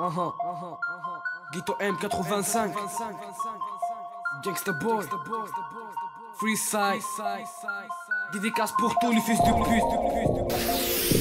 Uh-huh. Guito M85 Gangsta Boy. Freeside. Dédicace pour tous les fils de pute.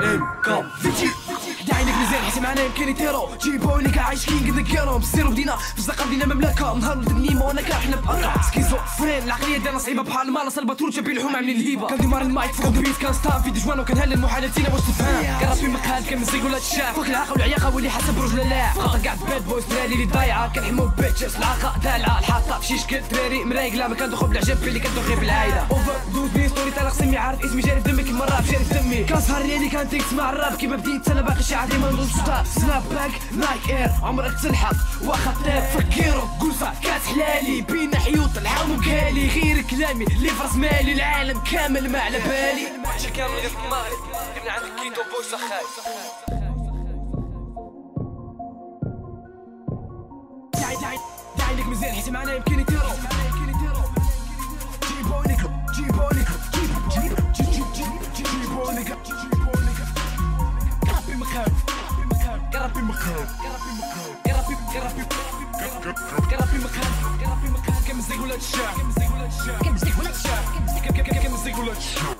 MK عينك مزيان حيت معنا يمكن يطيرو جيبو ليك عايش كين قد بزيرو بدينا في الزقه بدينا مملكة. نهار ولد النيمه وانا كاحنا بأرقع سكيزو فرين العقلية ديالنا صعيبة. بحال المال صلبه تور جابين لحوم عاملين الهيبة. كان مار المايك فوق البيت كان ستاف في دجوان وكان هل المحالتين واش تفهم؟ كان راسي مقاد كان مزيق ولا تشاف فوق العاقه والعياقة واللي حسب رجل اللاعب خاطر قاعد باد بويز دراري اللي ضايعة. كنحمو بيتشز العاقه دالعه الحاطه في شي شكل دراري مرايقله ما كندخل بالعجب في اللي كندخل بالعايلة. اوفر دوز بي ستوري تاع قسمي عارف اسمي جاري في دمي كيما الراب جاري في دمي. كان سهر ليالي كان تيكس مع الراب. كيما بديت أنا باقي شي عادي ما ندوز سناب باك نايك اير عمرك تلحق واخا طيب فكيرو قوسا كاس حلالي. بينا حيوط. العام وكالي غير كلامي. اللي راس مالي. العالم كامل ما على بالي. ماشي كامل غير مالي. من عندك كيتو بوسا خاي. داعي داعي داعي لك مزيان. حيت معنا يمكن يطيرو زيق ولا تشاف كم زيق ولا تشاف كم زيق ولا تشاف